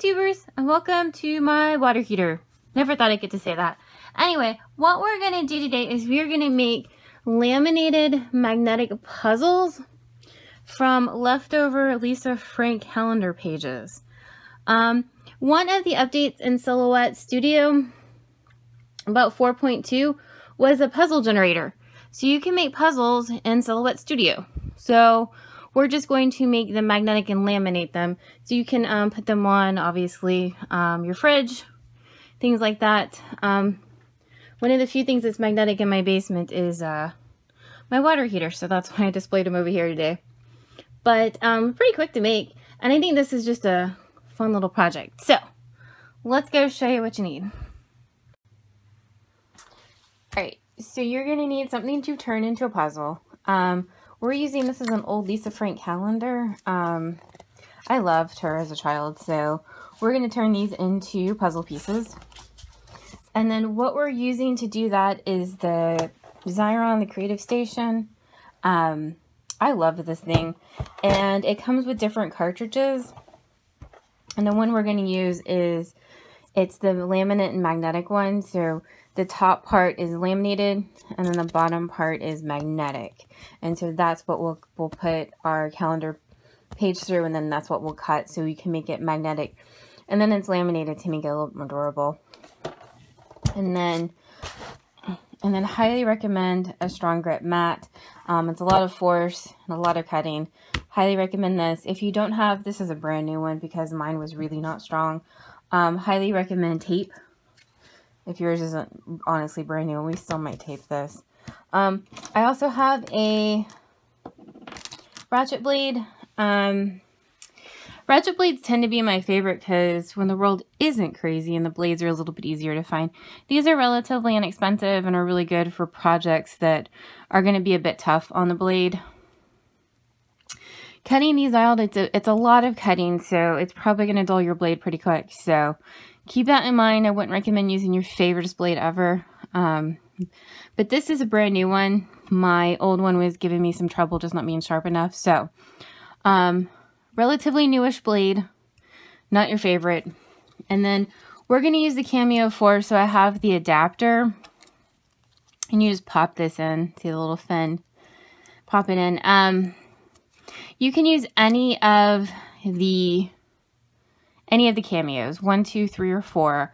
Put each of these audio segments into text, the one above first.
YouTubers and welcome to my water heater. Never thought I'd get to say that. Anyway, what we're going to do today is we're going to make laminated magnetic puzzles from leftover Lisa Frank calendar pages. Um, one of the updates in Silhouette Studio, about 4.2, was a puzzle generator. So you can make puzzles in Silhouette Studio. So we're just going to make them magnetic and laminate them. So you can um, put them on, obviously, um, your fridge, things like that. Um, one of the few things that's magnetic in my basement is uh, my water heater. So that's why I displayed them over here today. But um, pretty quick to make. And I think this is just a fun little project. So let's go show you what you need. Alright, so you're going to need something to turn into a puzzle. Um, we're using, this is an old Lisa Frank calendar. Um, I loved her as a child, so we're going to turn these into puzzle pieces. And then what we're using to do that is the Xyron, the Creative Station. Um, I love this thing. And it comes with different cartridges. And the one we're going to use is, it's the laminate and magnetic one. So the top part is laminated and then the bottom part is magnetic. And so that's what we'll, we'll put our calendar page through and then that's what we'll cut so we can make it magnetic. And then it's laminated to make it a little more durable. And then, and then highly recommend a strong grip mat. Um, it's a lot of force and a lot of cutting. Highly recommend this. If you don't have, this is a brand new one because mine was really not strong. Um, highly recommend tape if yours isn't honestly brand new, we still might tape this. Um, I also have a ratchet blade. Um, ratchet blades tend to be my favorite because when the world isn't crazy and the blades are a little bit easier to find, these are relatively inexpensive and are really good for projects that are going to be a bit tough on the blade. Cutting these out, it's a, it's a lot of cutting, so it's probably going to dull your blade pretty quick. So keep that in mind. I wouldn't recommend using your favorite blade ever. Um, but this is a brand new one. My old one was giving me some trouble just not being sharp enough. So, um, relatively newish blade. Not your favorite. And then we're going to use the Cameo 4. So I have the adapter. And you just pop this in. See the little fin? Pop it in. Um, you can use any of the any of the cameos, one, two, three, or four.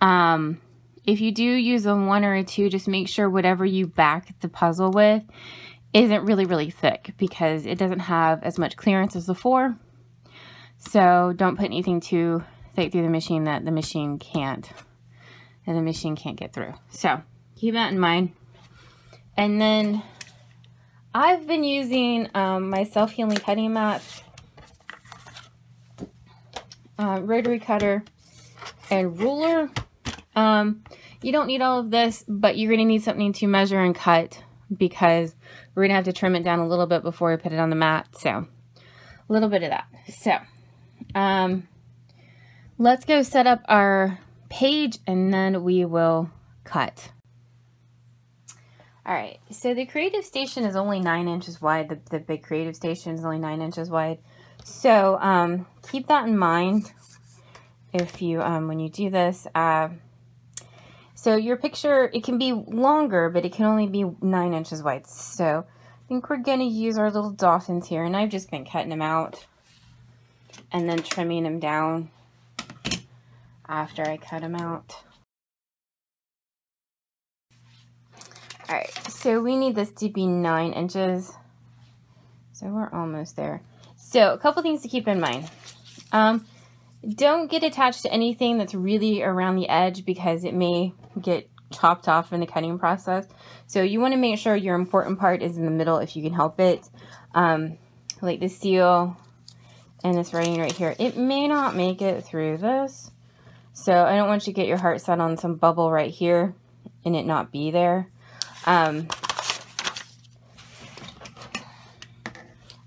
Um, if you do use a one or a two, just make sure whatever you back the puzzle with isn't really, really thick because it doesn't have as much clearance as the four. So don't put anything too thick through the machine that the machine can't, and the machine can't get through. So keep that in mind. And then I've been using um, my self-healing cutting mat uh, rotary cutter, and ruler. Um, you don't need all of this, but you're going to need something to measure and cut because we're going to have to trim it down a little bit before we put it on the mat. So, a little bit of that. So, um, let's go set up our page and then we will cut. All right, so the creative station is only nine inches wide. The, the big creative station is only nine inches wide. So um, keep that in mind if you, um, when you do this. Uh, so your picture, it can be longer, but it can only be nine inches wide. So I think we're going to use our little dolphins here. And I've just been cutting them out and then trimming them down after I cut them out. Alright, so we need this to be 9 inches. So we're almost there. So a couple things to keep in mind. Um, don't get attached to anything that's really around the edge because it may get chopped off in the cutting process. So you want to make sure your important part is in the middle if you can help it. Um, like the seal and this writing right here. It may not make it through this. So I don't want you to get your heart set on some bubble right here and it not be there. Um,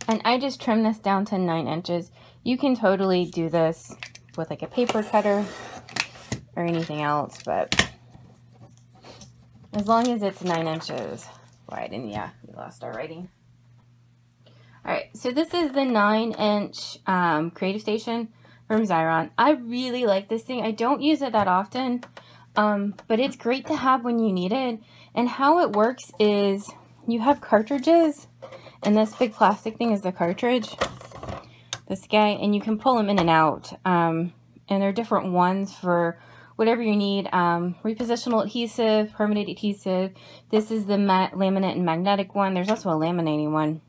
And I just trimmed this down to 9 inches. You can totally do this with like a paper cutter or anything else, but as long as it's 9 inches wide. And yeah, we lost our writing. Alright, so this is the 9 inch um, Creative Station. from Xyron. I really like this thing. I don't use it that often, um, but it's great to have when you need it. And how it works is you have cartridges, and this big plastic thing is the cartridge, this guy, and you can pull them in and out. Um, and there are different ones for whatever you need. Um, repositional adhesive, permanent adhesive. This is the laminate and magnetic one. There's also a laminating one.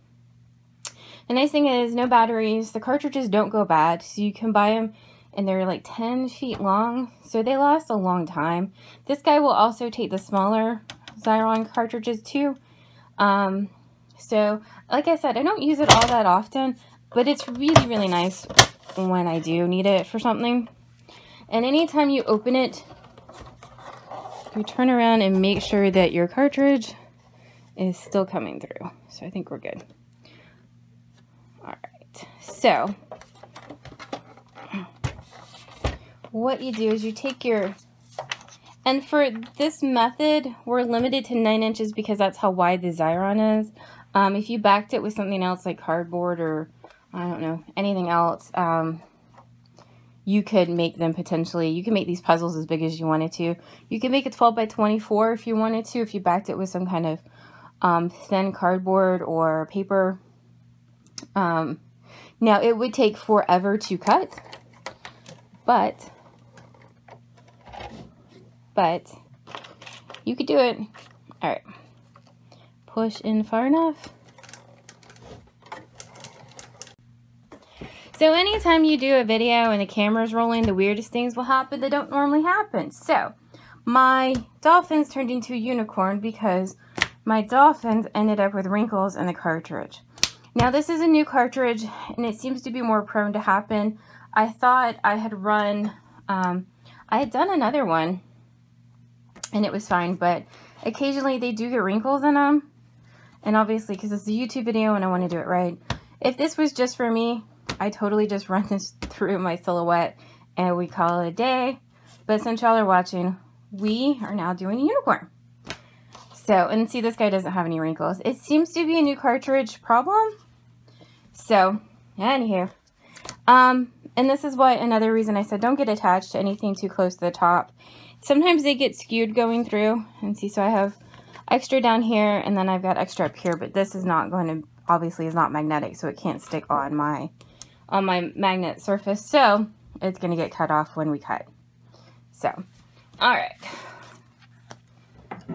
The nice thing is no batteries. The cartridges don't go bad, so you can buy them and they're like 10 feet long, so they last a long time. This guy will also take the smaller Xyron cartridges too. Um, so, like I said, I don't use it all that often, but it's really, really nice when I do need it for something. And anytime you open it, you turn around and make sure that your cartridge is still coming through. So I think we're good. All right, so, what you do is you take your, and for this method, we're limited to 9 inches because that's how wide the Xyron is. Um, if you backed it with something else like cardboard or, I don't know, anything else, um, you could make them potentially, you can make these puzzles as big as you wanted to. You can make it 12 by 24 if you wanted to, if you backed it with some kind of um, thin cardboard or paper. Um, now, it would take forever to cut, but, but, you could do it. All right. Push in far enough. So anytime you do a video and the camera's rolling, the weirdest things will happen that don't normally happen. So, my dolphins turned into a unicorn because my dolphins ended up with wrinkles in the cartridge. Now this is a new cartridge and it seems to be more prone to happen. I thought I had run, um, I had done another one and it was fine, but occasionally they do get wrinkles in them. And obviously, because it's a YouTube video and I want to do it right. If this was just for me, I totally just run this through my silhouette and we call it a day. But since y'all are watching, we are now doing a unicorn. So, and see, this guy doesn't have any wrinkles. It seems to be a new cartridge problem. So, anywho. Um, and this is why another reason I said don't get attached to anything too close to the top. Sometimes they get skewed going through. And see, so I have extra down here and then I've got extra up here. But this is not going to, obviously is not magnetic. So it can't stick on my, on my magnet surface. So, it's going to get cut off when we cut. So, all right.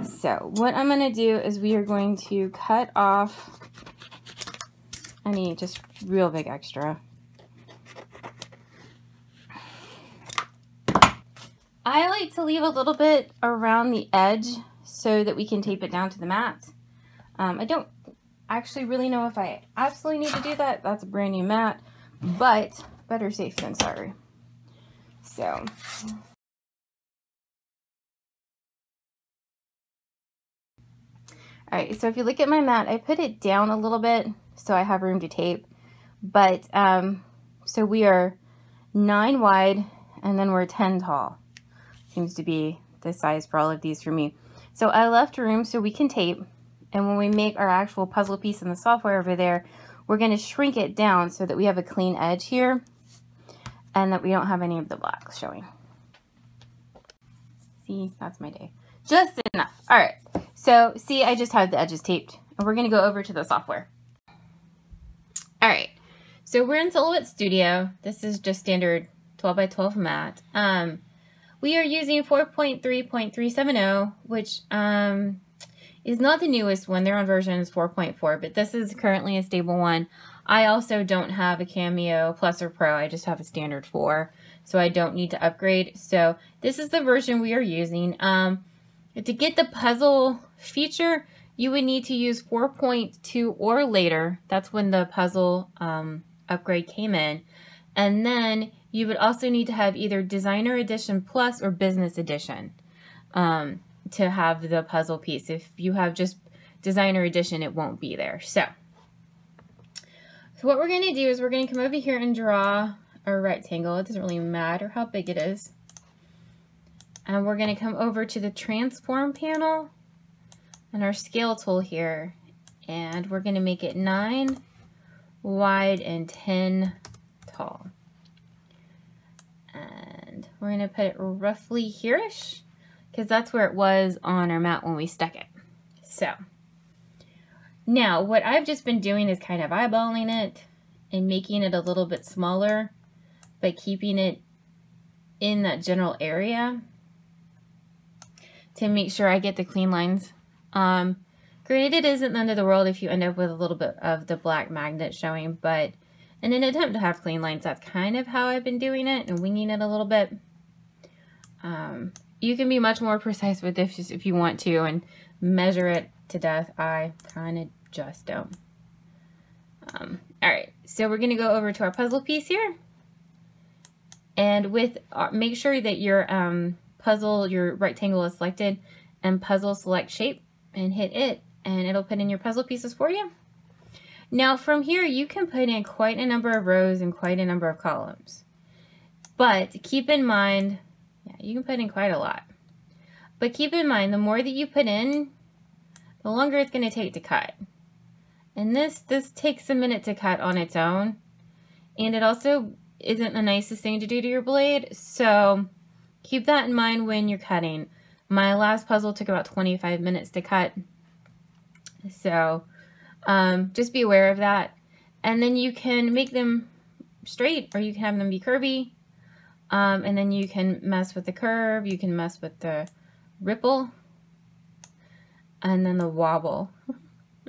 So what I'm going to do is we are going to cut off any just real big extra. I like to leave a little bit around the edge so that we can tape it down to the mat. Um, I don't actually really know if I absolutely need to do that. That's a brand new mat, but better safe than sorry. So All right, so if you look at my mat, I put it down a little bit so I have room to tape. But, um, so we are 9 wide and then we're 10 tall. Seems to be the size for all of these for me. So I left room so we can tape. And when we make our actual puzzle piece in the software over there, we're going to shrink it down so that we have a clean edge here and that we don't have any of the blacks showing. See, that's my day. Just enough. All right. So see, I just have the edges taped and we're going to go over to the software. All right. So we're in Silhouette Studio. This is just standard 12 by 12 mat. Um, we are using 4.3.370, which um, is not the newest one. Their own version is 4.4, but this is currently a stable one. I also don't have a Cameo Plus or Pro. I just have a standard 4, so I don't need to upgrade. So this is the version we are using. Um, to get the puzzle feature, you would need to use 4.2 or later. That's when the puzzle um, upgrade came in. And then you would also need to have either Designer Edition Plus or Business Edition um, to have the puzzle piece. If you have just Designer Edition, it won't be there. So, so what we're going to do is we're going to come over here and draw a rectangle. It doesn't really matter how big it is. And we're going to come over to the transform panel and our scale tool here. And we're going to make it 9 wide and 10 tall. We're going to put it roughly here-ish because that's where it was on our mat when we stuck it. So now what I've just been doing is kind of eyeballing it and making it a little bit smaller but keeping it in that general area to make sure I get the clean lines. Um, granted, it isn't the end of the world if you end up with a little bit of the black magnet showing, but in an attempt to have clean lines, that's kind of how I've been doing it and winging it a little bit. Um, you can be much more precise with this if you want to and measure it to death. I kind of just don't. Um, all right, so we're going to go over to our puzzle piece here. And with uh, make sure that your um, puzzle, your rectangle is selected and puzzle select shape and hit it and it'll put in your puzzle pieces for you. Now from here you can put in quite a number of rows and quite a number of columns. But keep in mind, yeah, you can put in quite a lot. But keep in mind, the more that you put in, the longer it's going to take to cut. And this, this takes a minute to cut on its own. And it also isn't the nicest thing to do to your blade. So keep that in mind when you're cutting. My last puzzle took about 25 minutes to cut. So um, just be aware of that. And then you can make them straight or you can have them be curvy. Um, and then you can mess with the curve. You can mess with the ripple. And then the wobble.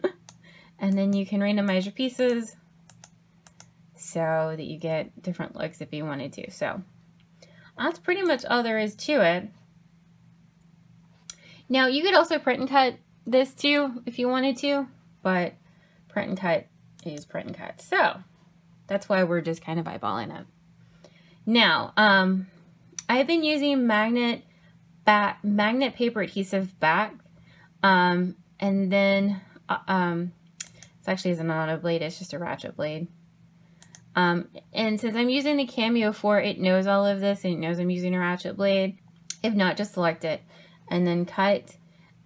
and then you can randomize your pieces so that you get different looks if you wanted to. So that's pretty much all there is to it. Now you could also print and cut this too if you wanted to, but print and cut is print and cut. So that's why we're just kind of eyeballing it. Now, um, I've been using magnet back, magnet paper adhesive back, um, and then, uh, um, it's actually isn't on a blade, it's just a ratchet blade. Um, and since I'm using the Cameo 4, it knows all of this and it knows I'm using a ratchet blade. If not, just select it and then cut.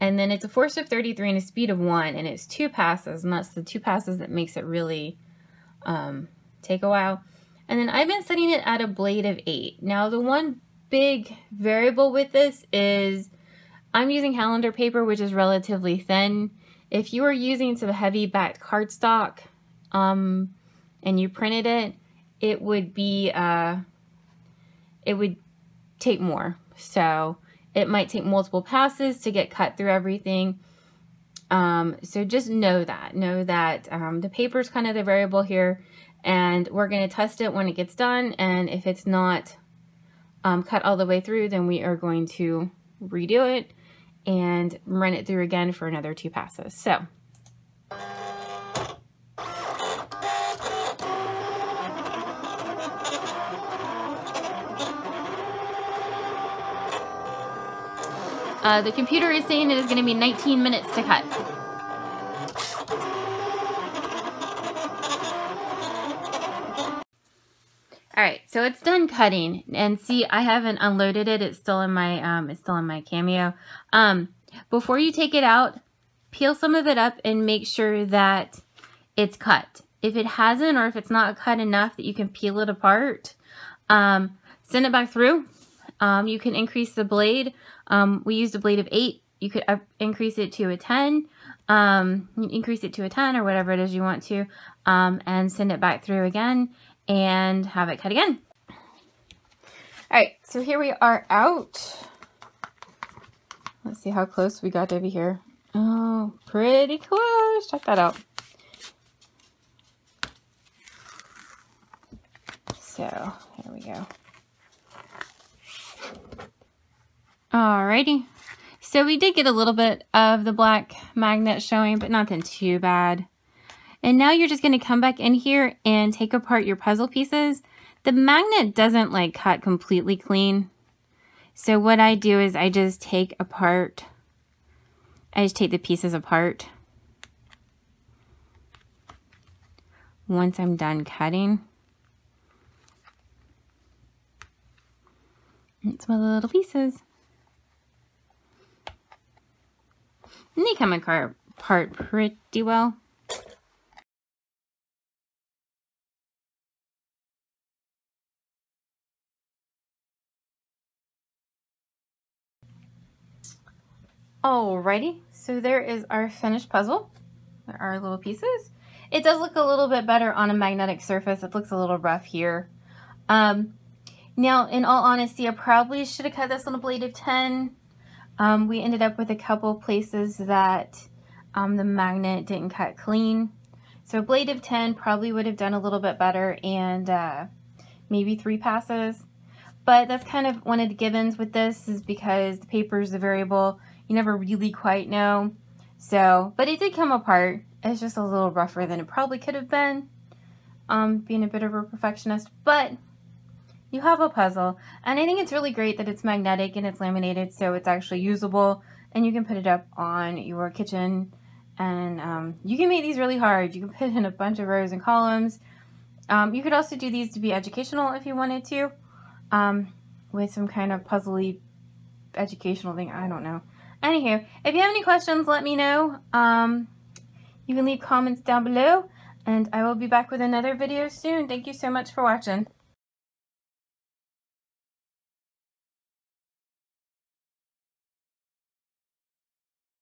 And then it's a force of 33 and a speed of 1 and it's two passes and that's the two passes that makes it really um, take a while. And then I've been setting it at a blade of 8. Now the one big variable with this is I'm using calendar paper which is relatively thin. If you are using some heavy backed cardstock, um, and you printed it, it would be, uh, it would take more. So it might take multiple passes to get cut through everything. Um, so just know that. Know that um, the paper is kind of the variable here. And we're going to test it when it gets done. And if it's not um, cut all the way through, then we are going to redo it and run it through again for another two passes. So Uh, the computer is saying it is going to be 19 minutes to cut. Alright, so it's done cutting. And see, I haven't unloaded it. It's still in my um, it's still in my cameo. Um, before you take it out, peel some of it up and make sure that it's cut. If it hasn't or if it's not cut enough that you can peel it apart, um, send it back through. Um, you can increase the blade um, we used a blade of 8. You could increase it to a 10, um, increase it to a 10 or whatever it is you want to, um, and send it back through again and have it cut again. Alright, so here we are out. Let's see how close we got over here. Oh, pretty close. Check that out. So, here we go. Alrighty. So we did get a little bit of the black magnet showing, but nothing too bad. And now you're just going to come back in here and take apart your puzzle pieces. The magnet doesn't like cut completely clean. So what I do is I just take apart, I just take the pieces apart. Once I'm done cutting. Of the little pieces. And they come apart pretty well. Alrighty, so there is our finished puzzle. There are little pieces. It does look a little bit better on a magnetic surface. It looks a little rough here. Um, now, in all honesty, I probably should have cut this on a blade of 10. Um, we ended up with a couple places that um, the magnet didn't cut clean. So a blade of 10 probably would have done a little bit better and uh, maybe three passes. But that's kind of one of the givens with this is because the paper is the variable. You never really quite know. So, but it did come apart. It's just a little rougher than it probably could have been, um, being a bit of a perfectionist. But you have a puzzle. And I think it's really great that it's magnetic and it's laminated so it's actually usable. And you can put it up on your kitchen. And um, you can make these really hard. You can put in a bunch of rows and columns. Um, you could also do these to be educational if you wanted to. Um, with some kind of puzzly educational thing. I don't know. Anywho, if you have any questions, let me know. Um, you can leave comments down below. And I will be back with another video soon. Thank you so much for watching.